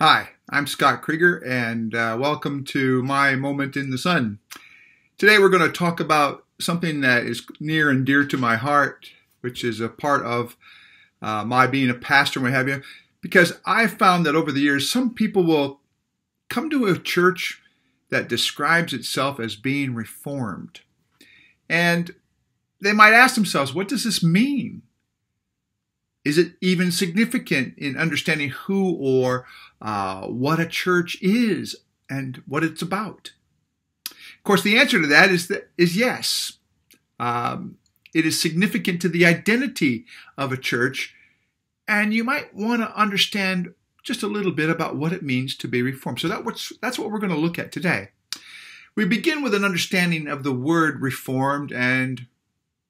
Hi, I'm Scott Kroeger, and uh, welcome to my moment in the sun. Today, we're going to talk about something that is near and dear to my heart, which is a part of uh, my being a pastor, and what have you, because I've found that over the years, some people will come to a church that describes itself as being reformed. And they might ask themselves, what does this mean? Is it even significant in understanding who or uh, what a church is and what it's about? Of course, the answer to that is that is yes. Um, it is significant to the identity of a church, and you might want to understand just a little bit about what it means to be reformed. So that that's what we're going to look at today. We begin with an understanding of the word reformed and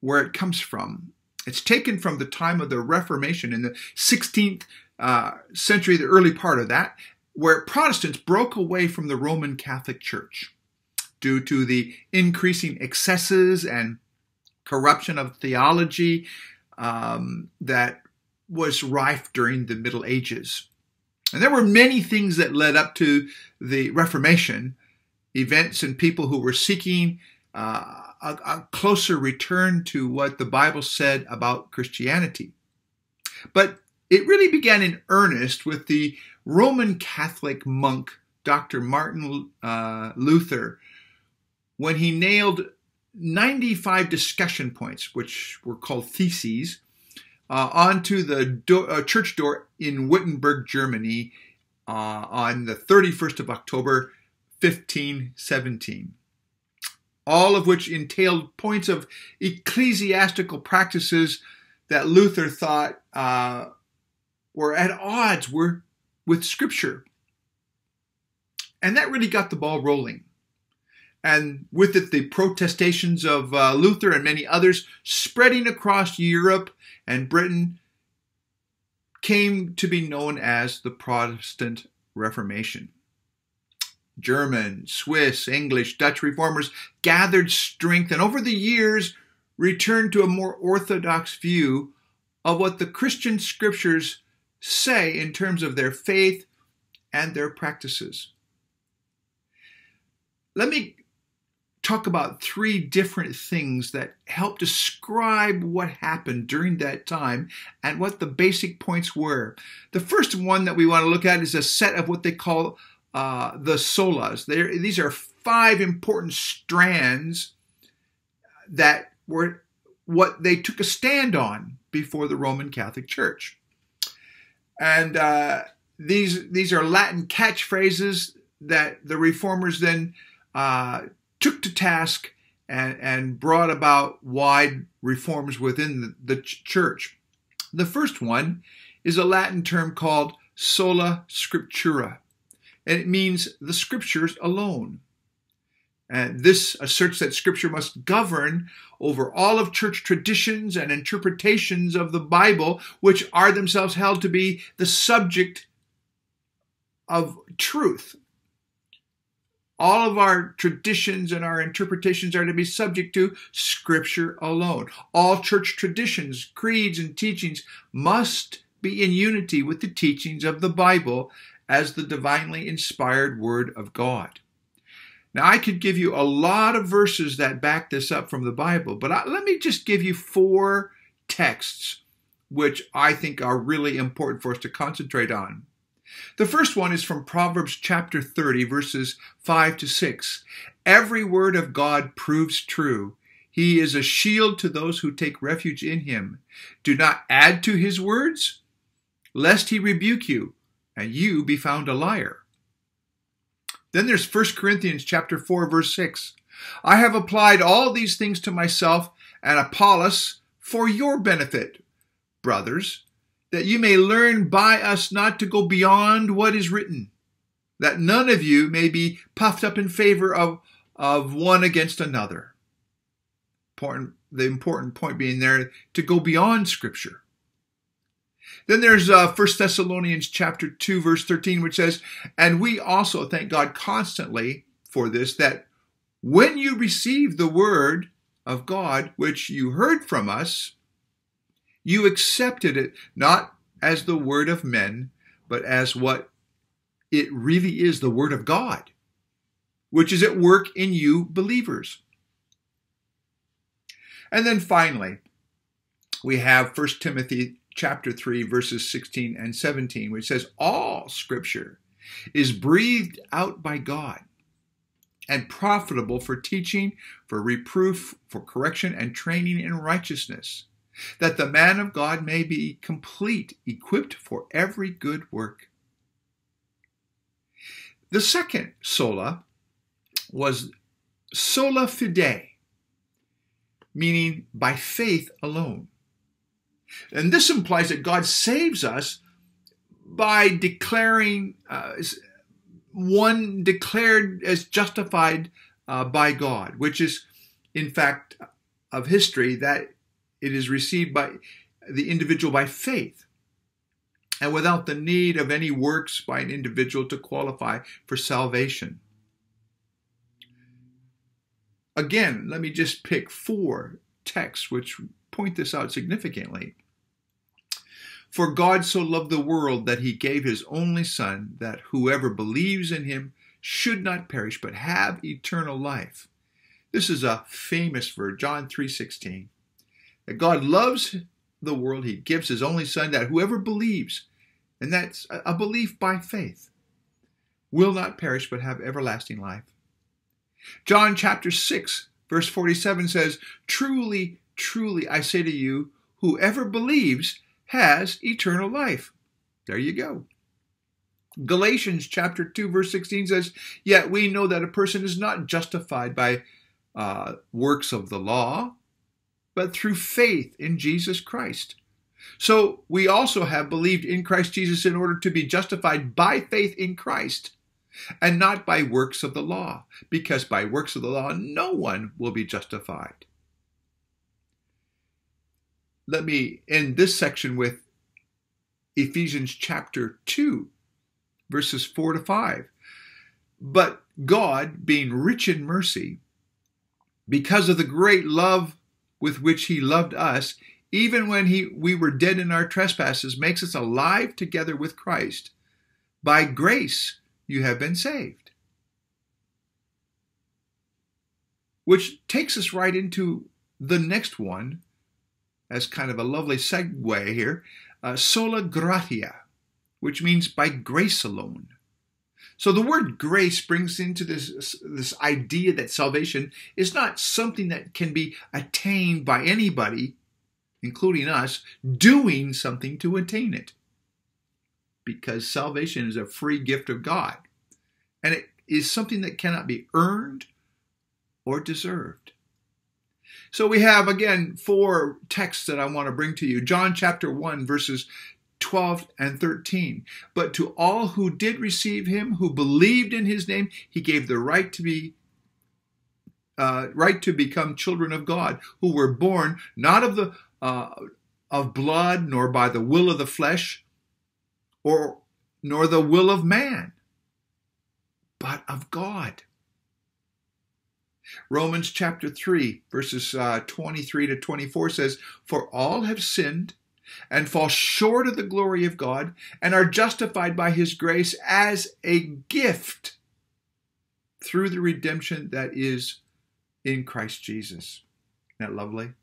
where it comes from. It's taken from the time of the Reformation in the 16th uh, century, the early part of that, where Protestants broke away from the Roman Catholic Church due to the increasing excesses and corruption of theology um, that was rife during the Middle Ages. And there were many things that led up to the Reformation, events and people who were seeking uh, a, a closer return to what the Bible said about Christianity. But it really began in earnest with the Roman Catholic monk Dr. Martin uh, Luther when he nailed 95 discussion points, which were called theses, uh, onto the do- uh, church door in Wittenberg, Germany, uh, on the 31st of October, 1517 all of which entailed points of ecclesiastical practices that Luther thought uh, were at odds were, with Scripture. And that really got the ball rolling. And with it, the protestations of uh, Luther and many others spreading across Europe and Britain came to be known as the Protestant Reformation. German, Swiss, English, Dutch reformers gathered strength and over the years returned to a more orthodox view of what the Christian scriptures say in terms of their faith and their practices. Let me talk about three different things that help describe what happened during that time and what the basic points were. The first one that we want to look at is a set of what they call uh, the solas. They're, these are five important strands that were what they took a stand on before the Roman Catholic Church. And uh, these, these are Latin catchphrases that the reformers then uh, took to task and, and, brought about wide reforms within the, the church. The first one is a Latin term called sola scriptura and it means the scriptures alone. And this asserts that scripture must govern over all of church traditions and interpretations of the Bible, which are themselves held to be the subject of truth. All of our traditions and our interpretations are to be subject to Scripture alone. All church traditions, creeds, and teachings must be in unity with the teachings of the Bible as the divinely inspired Word of God. Now, I could give you a lot of verses that back this up from the Bible, but I, let me just give you four texts which I think are really important for us to concentrate on. The first one is from Proverbs chapter 30, verses 5 to 6. Every word of God proves true. He is a shield to those who take refuge in him. Do not add to his words, lest he rebuke you you be found a liar. Then there's 1 Corinthians chapter 4 verse 6. I have applied all these things to myself and Apollos for your benefit, brothers, that you may learn by us not to go beyond what is written, that none of you may be puffed up in favor of, of one against another. Important, the important point being there to go beyond Scripture. Then there's uh, 1 Thessalonians chapter 2 verse 13 which says, "And we also thank God constantly for this that when you received the word of God which you heard from us, you accepted it not as the word of men, but as what it really is the Word of God, which is at work in you believers. And then finally, we have 1 Timothy chapter 3 verses 16 and 17 which says all scripture is breathed out by God and profitable for teaching, for reproof, for correction and training in righteousness, that the man of God may be complete, equipped for every good work. The second sola was sola fide, meaning by faith alone. And this implies that God saves us by declaring uh, one declared as justified uh, by God, which is, in fact, of history that it is received by the individual by faith and without the need of any works by an individual to qualify for salvation. Again, let me just pick four texts which point this out significantly. For God so loved the world that he gave his only Son, that whoever believes in him should not perish, but have eternal life. This is a famous verse, John 3.16. That God loves the world, he gives his only Son, that whoever believes, and that's a belief by faith, will not perish, but have everlasting life. John chapter 6, verse 47 says, Truly, truly, I say to you, whoever believes has eternal life. There you go. Galatians chapter 2 verse 16 says, Yet we know that a person is not justified by uh, works of the law, but through faith in Jesus Christ. So we also have believed in Christ Jesus in order to be justified by faith in Christ and not by works of the law, because by works of the law no one will be justified let me end this section with Ephesians chapter 2, verses 4 to 5. But God, being rich in mercy, because of the great love with which he loved us, even when he, we were dead in our trespasses, makes us alive together with Christ. By grace you have been saved. Which takes us right into the next one as kind of a lovely segue here, uh, sola gratia, which means by grace alone. So the word grace brings into this this idea that salvation is not something that can be attained by anybody, including us, doing something to attain it. Because salvation is a free gift of God, and it is something that cannot be earned or deserved. So we have again four texts that I want to bring to you. John chapter 1 verses 12 and 13. But to all who did receive him, who believed in his name, he gave the right to be uh, right to become children of God, who were born not of the uh, of blood, nor by the will of the flesh, or nor the will of man, but of God. Romans chapter 3, verses uh, 23 to 24 says, For all have sinned and fall short of the glory of God and are justified by his grace as a gift through the redemption that is in Christ Jesus. Isn't that lovely?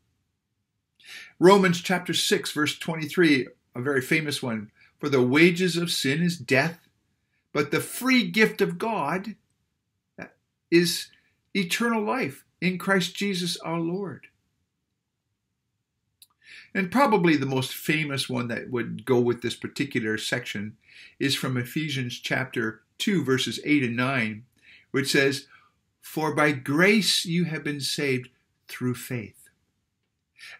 Romans chapter 6, verse 23, a very famous one. For the wages of sin is death, but the free gift of God is eternal life in Christ Jesus our Lord. And probably the most famous one that would go with this particular section is from Ephesians chapter 2, verses 8 and 9, which says, For by grace you have been saved through faith.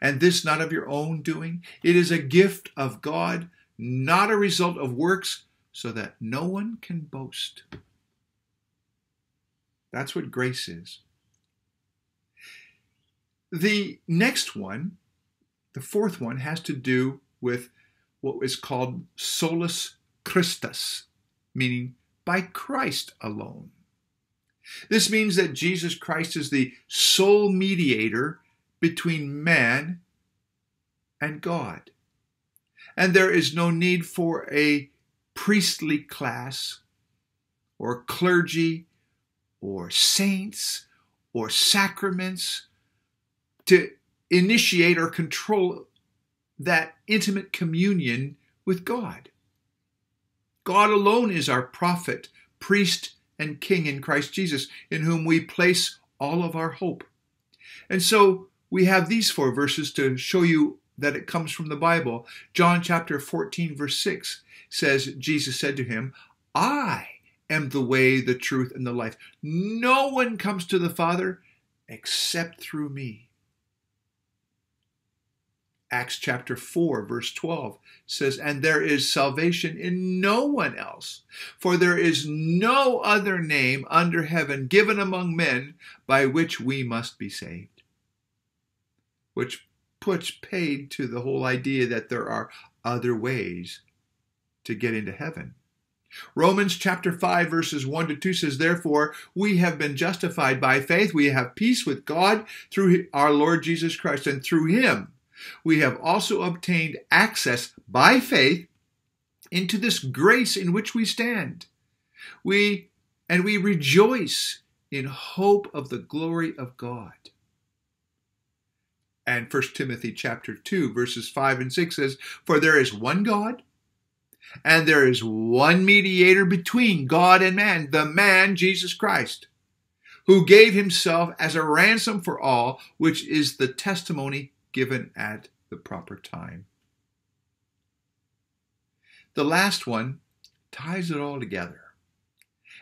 And this not of your own doing, it is a gift of God, not a result of works, so that no one can boast. That's what grace is. The next one, the fourth one, has to do with what is called solus Christus, meaning by Christ alone. This means that Jesus Christ is the sole mediator between man and God. And there is no need for a priestly class or clergy or saints or sacraments to initiate or control that intimate communion with God. God alone is our prophet, priest, and king in Christ Jesus, in whom we place all of our hope. And so we have these four verses to show you that it comes from the Bible. John chapter 14, verse 6 says, Jesus said to him, I am the way, the truth, and the life. No one comes to the Father except through me. Acts chapter 4, verse 12 says, And there is salvation in no one else, for there is no other name under heaven given among men by which we must be saved. Which puts paid to the whole idea that there are other ways to get into heaven. Romans chapter 5 verses 1 to 2 says, Therefore, we have been justified by faith. We have peace with God through our Lord Jesus Christ, and through him we have also obtained access by faith into this grace in which we stand. We and we rejoice in hope of the glory of God. And 1 Timothy chapter 2 verses 5 and 6 says, "For there is one God, and there is one mediator between God and man, the man Jesus Christ, who gave himself as a ransom for all, which is the testimony given at the proper time. The last one ties it all together,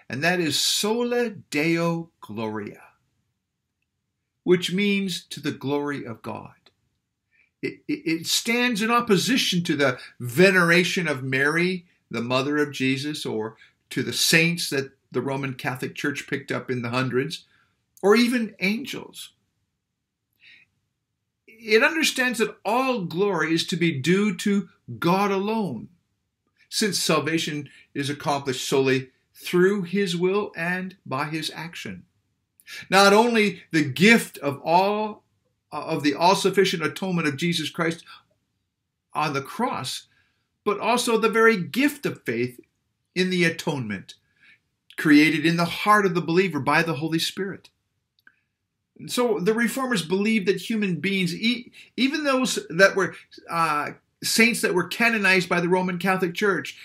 and that is sola deo gloria, which means to the glory of God. It, stands in opposition to the veneration of Mary, the mother of Jesus, or to the saints that the Roman Catholic Church picked up in the hundreds, or even angels it understands that all glory is to be due to God alone, since salvation is accomplished solely through his will and by his action. Not only the gift of all of the all-sufficient atonement of Jesus Christ on the cross, but also the very gift of faith in the atonement created in the heart of the believer by the Holy Spirit. So the reformers believed that human beings, even those that were uh, saints that were canonized by the Roman Catholic Church,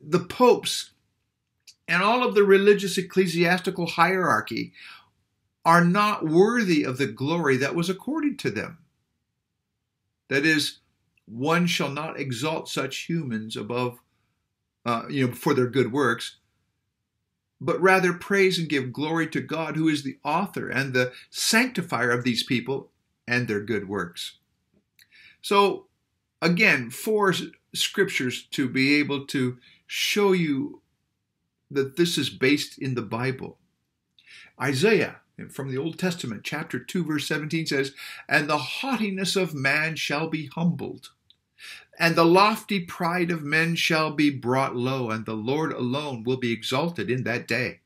the popes, and all of the religious ecclesiastical hierarchy, are not worthy of the glory that was accorded to them. That is, one shall not exalt such humans above, uh, you know, for their good works, but rather praise and give glory to God, who is the author and the sanctifier of these people and their good works. So, again, four scriptures to be able to show you that this is based in the Bible. Isaiah from the Old Testament, chapter 2, verse 17 says, And the haughtiness of man shall be humbled and the lofty pride of men shall be brought low, and the Lord alone will be exalted in that day.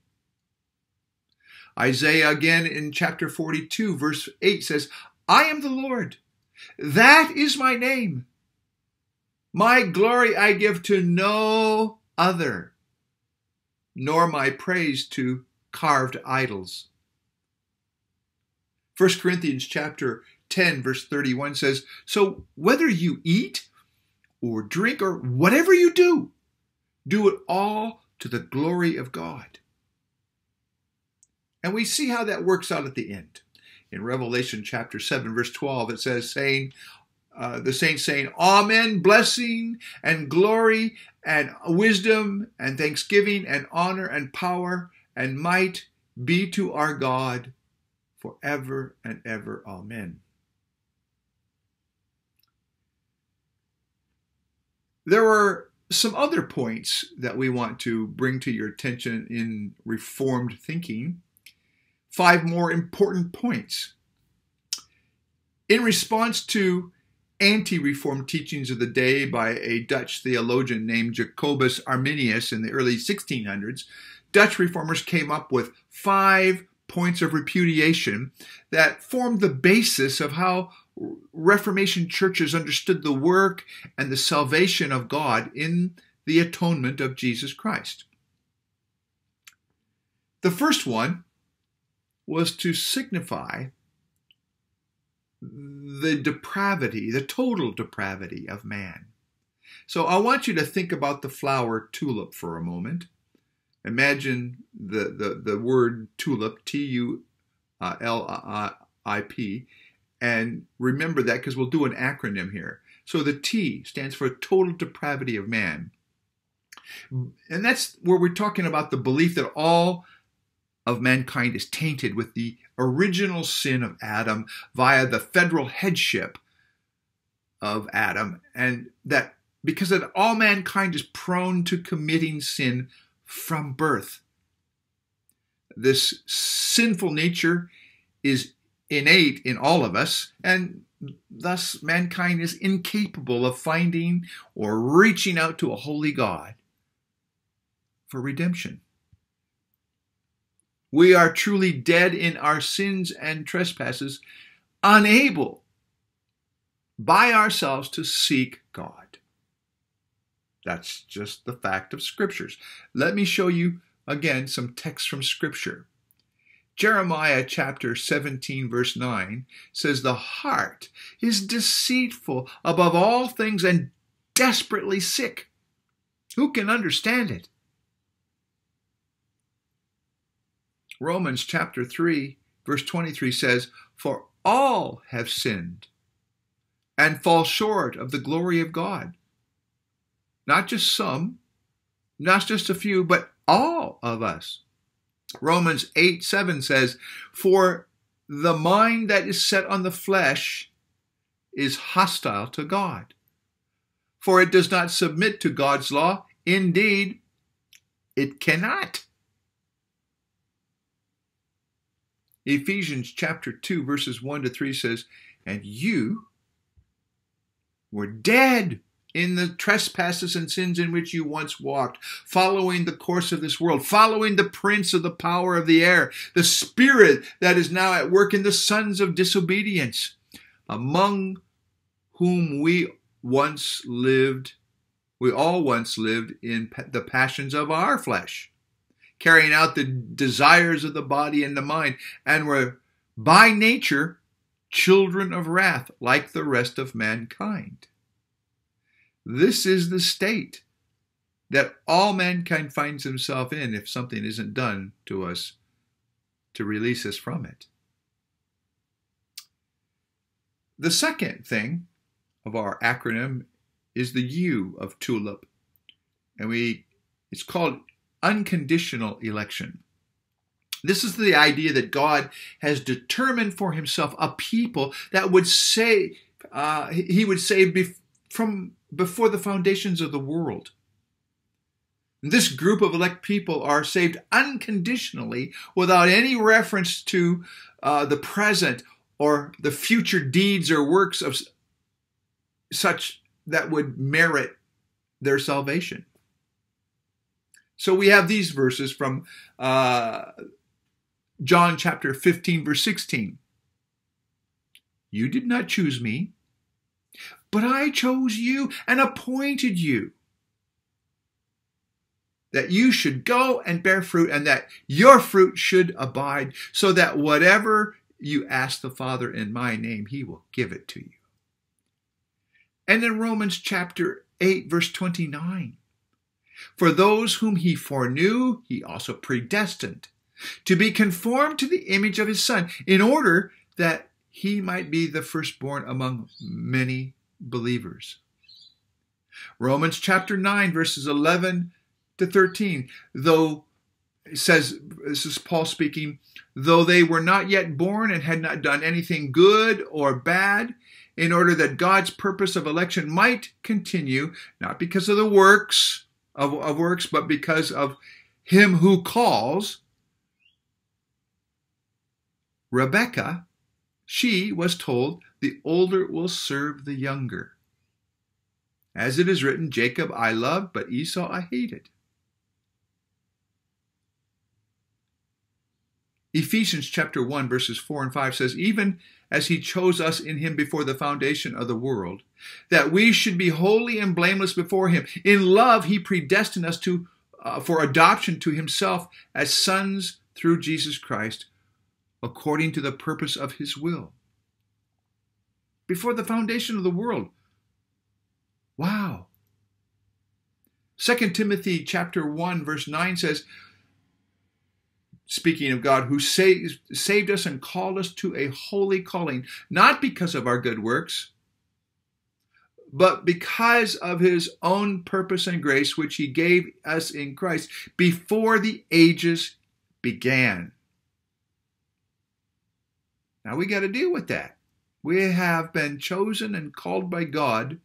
Isaiah again in chapter 42, verse 8 says, I am the Lord. That is my name. My glory I give to no other, nor my praise to carved idols. 1 Corinthians chapter 10 verse 31 says, So whether you eat or drink or whatever you do, do it all to the glory of God. And we see how that works out at the end. In Revelation chapter 7, verse 12, it says, saying, uh, the saints saying, Amen, blessing and glory and wisdom and thanksgiving and honor and power and might be to our God forever and ever. Amen. There are some other points that we want to bring to your attention in Reformed thinking. Five more important points. In response to anti Reformed teachings of the day by a Dutch theologian named Jacobus Arminius in the early 1600s, Dutch reformers came up with five points of repudiation that formed the basis of how Reformation churches understood the work and the salvation of God in the atonement of Jesus Christ. The first one was to signify the depravity, the total depravity of man. So I want you to think about the flower tulip for a moment. Imagine the, the, the word tulip, T U uh, L I P, and remember that because we'll do an acronym here. So the T stands for total depravity of man. And that's where we're talking about the belief that all of mankind is tainted with the original sin of Adam via the federal headship of Adam, and that because that all mankind is prone to committing sin from birth. This sinful nature is innate in all of us, and thus mankind is incapable of finding or reaching out to a holy God for redemption. We are truly dead in our sins and trespasses, unable by ourselves to seek God. That's just the fact of scriptures. Let me show you again some text from scripture. Jeremiah chapter 17, verse 9 says, The heart is deceitful above all things and desperately sick. Who can understand it? Romans chapter 3, verse 23 says, For all have sinned and fall short of the glory of God. Not just some, not just a few, but all of us. Romans 8 7 says, For the mind that is set on the flesh is hostile to God, for it does not submit to God's law. Indeed, it cannot. Ephesians chapter 2, verses 1 to 3 says, And you were dead in the trespasses and sins in which you once walked, following the course of this world, following the prince of the power of the air, the spirit that is now at work in the sons of disobedience, among whom we once lived, we all once lived in the passions of our flesh carrying out the desires of the body and the mind, and were by nature children of wrath, like the rest of mankind. This is the state that all mankind finds himself in if something isn't done to us to release us from it. The second thing of our acronym is the U of TULIP. And we it's called unconditional election. This is the idea that God has determined for himself a people that would say, uh, he would say bef- from before the foundations of the world. This group of elect people are saved unconditionally without any reference to uh, the present or the future deeds or works of such that would merit their salvation. So we have these verses from uh, John chapter 15, verse 16. You did not choose me, but I chose you and appointed you that you should go and bear fruit and that your fruit should abide, so that whatever you ask the Father in my name, he will give it to you. And in Romans chapter 8, verse 29, for those whom he foreknew, he also predestined to be conformed to the image of his Son, in order that he might be the firstborn among many believers. Romans chapter 9, verses 11 to 13. Though, says, this is Paul speaking, though they were not yet born and had not done anything good or bad, in order that God's purpose of election might continue, not because of the works, of, of works, but because of him who calls. Rebecca, she was told, the older will serve the younger. As it is written, Jacob I loved, but Esau I hated. Ephesians chapter 1 verses 4 and 5 says, Even as he chose us in him before the foundation of the world, that we should be holy and blameless before him. In love, he predestined us to uh, for adoption to himself as sons through Jesus Christ according to the purpose of his will. Before the foundation of the world. Wow. 2 Timothy chapter 1 verse 9 says speaking of God who saved, saved us and called us to a holy calling not because of our good works but because of his own purpose and grace which he gave us in Christ before the ages began. Now we got to deal with that. We have been chosen and called by God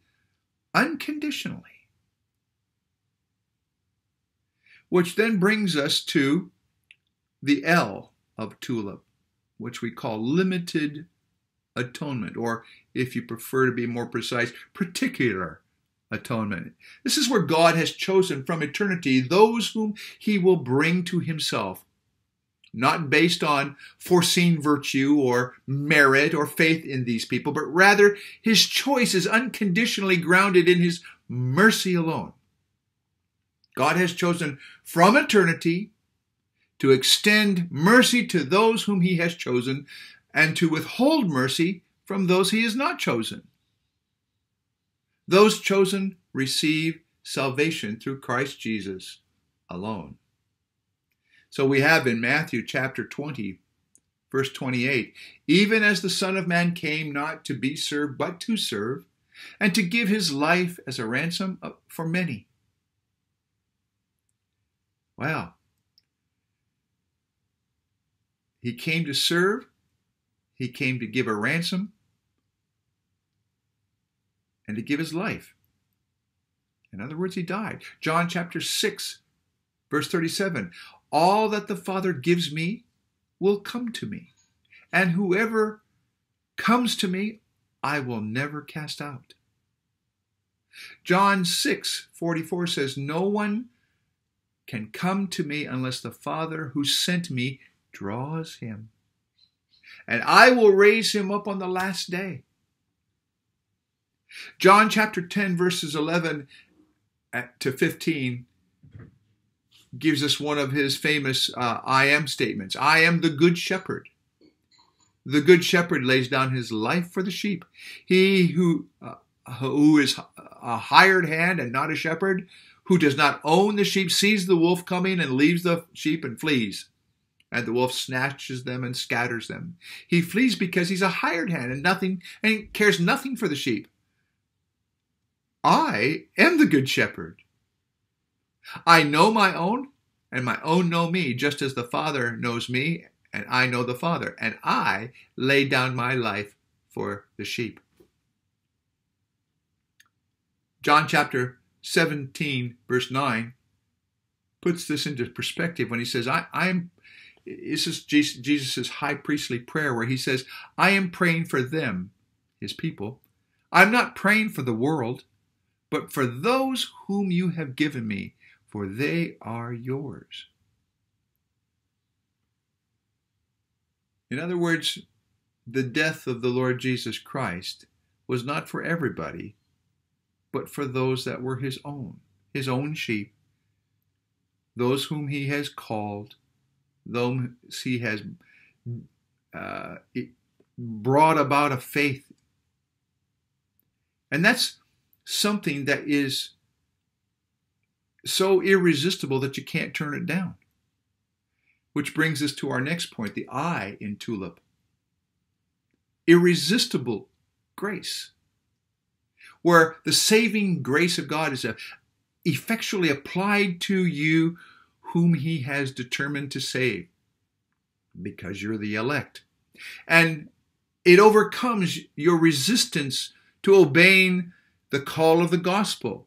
unconditionally. Which then brings us to the L of TULIP, which we call limited atonement, or if you prefer to be more precise, particular atonement. This is where God has chosen from eternity those whom he will bring to himself, not based on foreseen virtue or merit or faith in these people, but rather his choice is unconditionally grounded in his mercy alone. God has chosen from eternity to extend mercy to those whom he has chosen and to withhold mercy from those he has not chosen. Those chosen receive salvation through Christ Jesus alone. So we have in Matthew chapter 20, verse 28 even as the Son of Man came not to be served, but to serve, and to give his life as a ransom uh, for many. Wow. He came to serve he came to give a ransom and to give his life. In other words, he died. John chapter 6, verse 37 All that the Father gives me will come to me, and whoever comes to me, I will never cast out. John 6, 44 says, No one can come to me unless the Father who sent me draws him and I will raise him up on the last day. John chapter 10, verses 11 uh, to 15 gives us one of his famous uh, I am statements I am the good shepherd. The good shepherd lays down his life for the sheep. He who, uh, who is a hired hand and not a shepherd, who does not own the sheep, sees the wolf coming and leaves the sheep and flees and the wolf snatches them and scatters them. He flees because he's a hired hand and nothing and cares nothing for the sheep. I am the good shepherd. I know my own, and my own know me, just as the Father knows me, and I know the Father, and I lay down my life for the sheep. John chapter 17, verse 9, puts this into perspective when he says, I, I'm this is Jesus' high priestly prayer where he says, I am praying for them, his people. I'm not praying for the world, but for those whom you have given me, for they are yours. In other words, the death of the Lord Jesus Christ was not for everybody, but for those that were his own, his own sheep, those whom he has called those he has uh, brought about a faith. And that's something that is so irresistible that you can't turn it down. Which brings us to our next point the I in tulip. Irresistible grace, where the saving grace of God is effectually applied to you whom he has determined to save because you're the elect. And it overcomes your resistance to obeying the call of the gospel,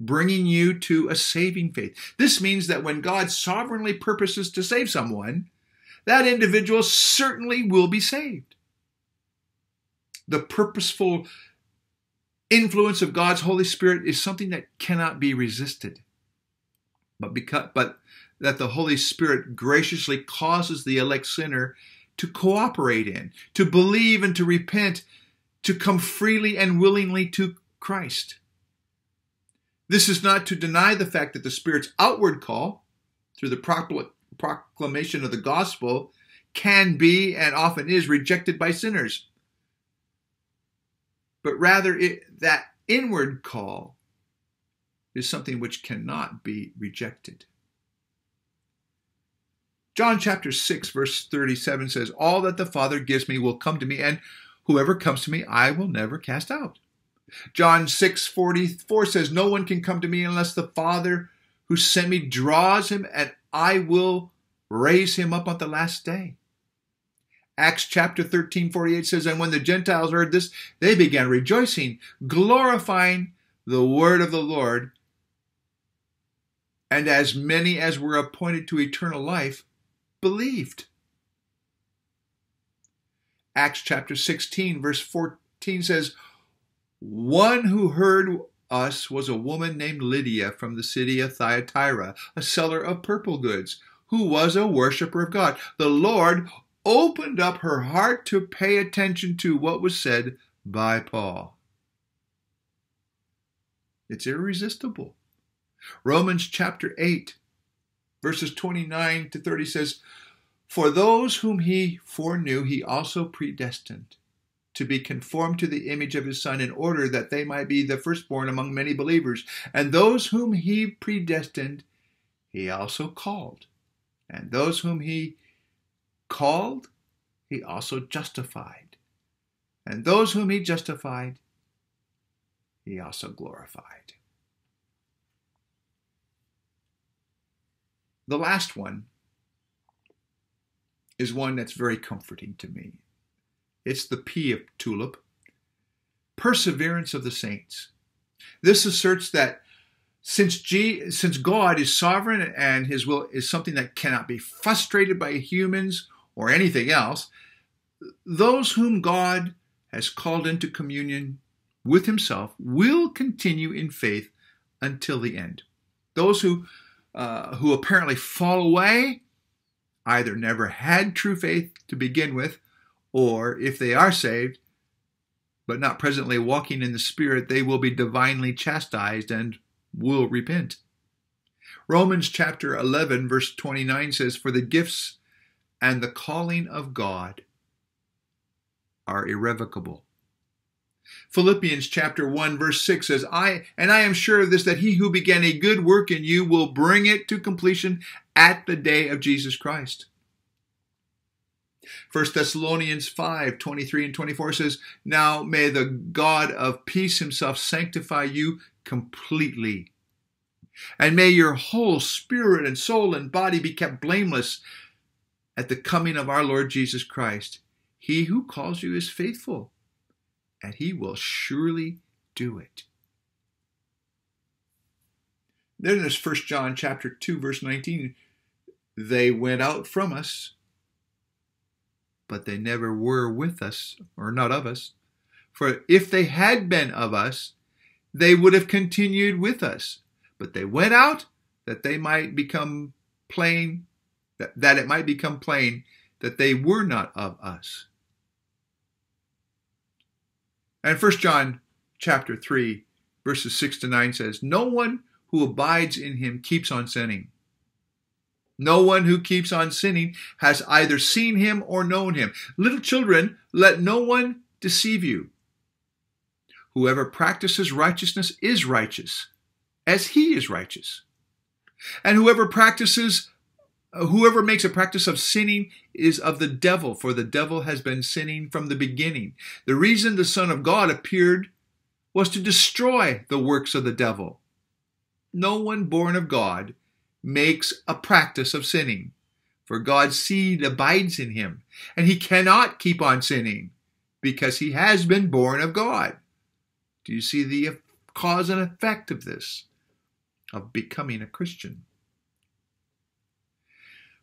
bringing you to a saving faith. This means that when God sovereignly purposes to save someone, that individual certainly will be saved. The purposeful influence of God's Holy Spirit is something that cannot be resisted but because but that the Holy Spirit graciously causes the elect sinner to cooperate in, to believe and to repent, to come freely and willingly to Christ. This is not to deny the fact that the Spirit's outward call, through the proclamation of the gospel can be and often is rejected by sinners. But rather, it, that inward call is something which cannot be rejected. John chapter 6, verse 37 says, All that the Father gives me will come to me, and whoever comes to me I will never cast out. John 6, 44 says, No one can come to me unless the Father who sent me draws him, and I will raise him up on the last day. Acts chapter 13, 48 says, And when the Gentiles heard this, they began rejoicing, glorifying the word of the Lord. And as many as were appointed to eternal life believed. Acts chapter 16, verse 14 says, One who heard us was a woman named Lydia from the city of Thyatira, a seller of purple goods, who was a worshiper of God. The Lord opened up her heart to pay attention to what was said by Paul. It's irresistible. Romans chapter 8, verses 29 to 30 says, For those whom he foreknew, he also predestined to be conformed to the image of his Son in order that they might be the firstborn among many believers. And those whom he predestined, he also called. And those whom he called, he also justified. And those whom he justified, he also glorified. The last one is one that's very comforting to me. It's the P of tulip. Perseverance of the saints. This asserts that since, G, since God is sovereign and his will is something that cannot be frustrated by humans or anything else, those whom God has called into communion with himself will continue in faith until the end. Those who uh, who apparently fall away either never had true faith to begin with, or if they are saved, but not presently walking in the Spirit, they will be divinely chastised and will repent. Romans chapter 11, verse 29 says, For the gifts and the calling of God are irrevocable. Philippians chapter 1 verse 6 says, I and I am sure of this that he who began a good work in you will bring it to completion at the day of Jesus Christ. 1 Thessalonians 5 23 and 24 says, Now may the God of peace himself sanctify you completely. And may your whole spirit and soul and body be kept blameless at the coming of our Lord Jesus Christ. He who calls you is faithful and he will surely do it. Then there's 1 John chapter 2 verse 19. They went out from us, but they never were with us or not of us. For if they had been of us, they would have continued with us. But they went out that they might become plain that, that it might become plain that they were not of us. And First John chapter 3, verses 6 to 9 says, No one who abides in him keeps on sinning. No one who keeps on sinning has either seen him or known him. Little children, let no one deceive you. Whoever practices righteousness is righteous, as he is righteous. And whoever practices uh, Whoever makes a practice of sinning is of the devil, for the devil has been sinning from the beginning. The reason the Son of God appeared was to destroy the works of the devil. No one born of God makes a practice of sinning, for God's seed abides in him, and he cannot keep on sinning because he has been born of God. Do you see the cause and effect of this, of becoming a Christian?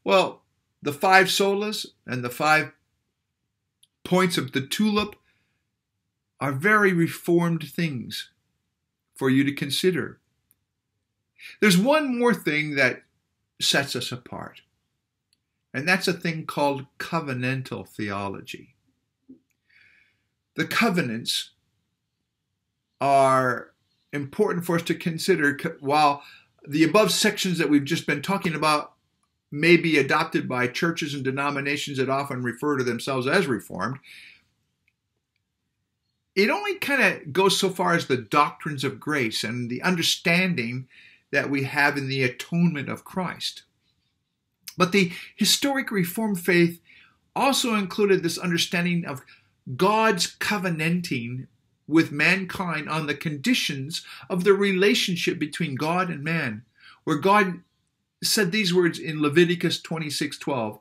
Well, the five solas and the five points of the tulip are very reformed things for you to consider. There's one more thing that sets us apart, and that's a thing called covenantal theology. The covenants are important for us to consider while the above sections that we've just been talking about may be adopted by churches and denominations that often refer to themselves as Reformed, it only kind of goes so far as the doctrines of grace and the understanding that we have in the atonement of Christ. But the historic Reformed faith also included this understanding of God's covenanting with mankind on the conditions of the relationship between God and man, where God said these words in Leviticus 26:12,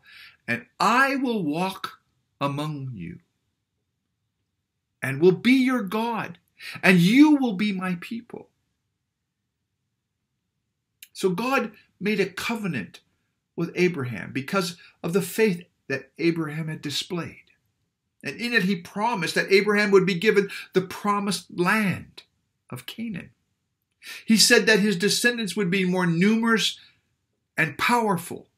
"And I will walk among you and will be your God, and you will be my people." So God made a covenant with Abraham because of the faith that Abraham had displayed. And in it, he promised that Abraham would be given the promised land of Canaan. He said that his descendants would be more numerous and powerful,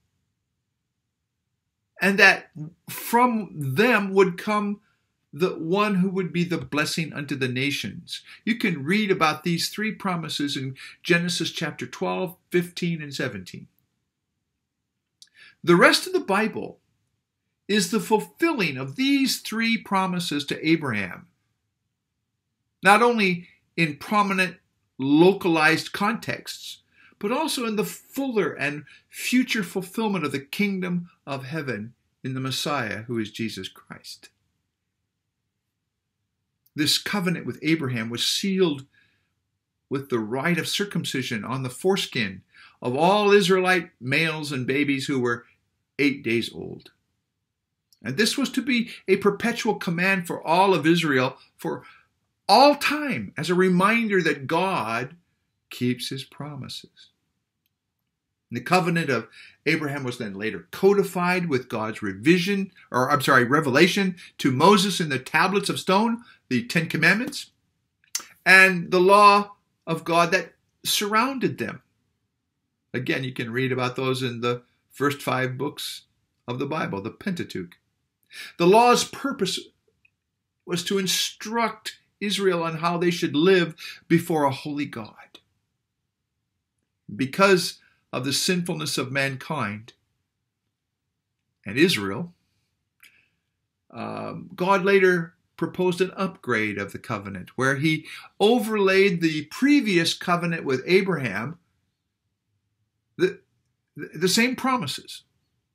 and that from them would come the one who would be the blessing unto the nations. You can read about these three promises in Genesis chapter 12, 15, and 17. The rest of the Bible is the fulfilling of these three promises to Abraham, not only in prominent localized contexts, but also in the fuller and future fulfillment of the kingdom of heaven in the Messiah, who is Jesus Christ. This covenant with Abraham was sealed with the rite of circumcision on the foreskin of all Israelite males and babies who were eight days old. And this was to be a perpetual command for all of Israel for all time as a reminder that God keeps his promises. The covenant of Abraham was then later codified with God's revision, or I'm sorry, revelation to Moses in the tablets of stone, the Ten Commandments, and the law of God that surrounded them. Again, you can read about those in the first five books of the Bible, the Pentateuch. The law's purpose was to instruct Israel on how they should live before a holy God. Because of the sinfulness of mankind. And Israel, um, God later proposed an upgrade of the covenant where he overlaid the previous covenant with Abraham, the, the same promises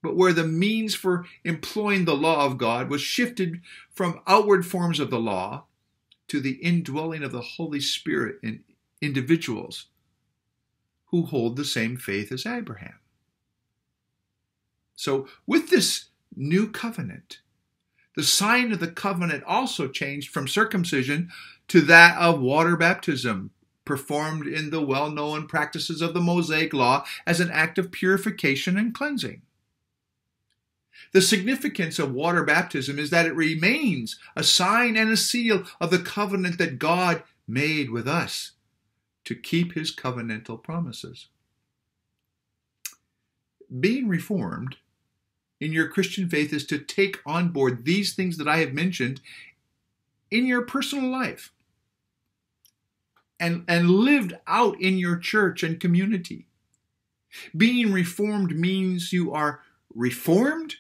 but where the means for employing the law of God was shifted from outward forms of the law to the indwelling of the Holy Spirit in individuals who hold the same faith as Abraham. So, with this new covenant, the sign of the covenant also changed from circumcision to that of water baptism, performed in the well known practices of the Mosaic law as an act of purification and cleansing. The significance of water baptism is that it remains a sign and a seal of the covenant that God made with us to keep his covenantal promises. Being reformed in your Christian faith is to take on board these things that I have mentioned in your personal life and, and lived out in your church and community. Being reformed means you are reformed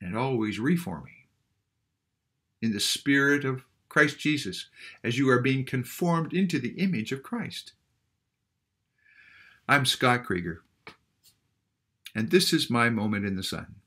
and always reforming in the spirit of Christ Jesus as you are being conformed into the image of Christ. I'm Scott Kroeger, and this is my moment in the sun.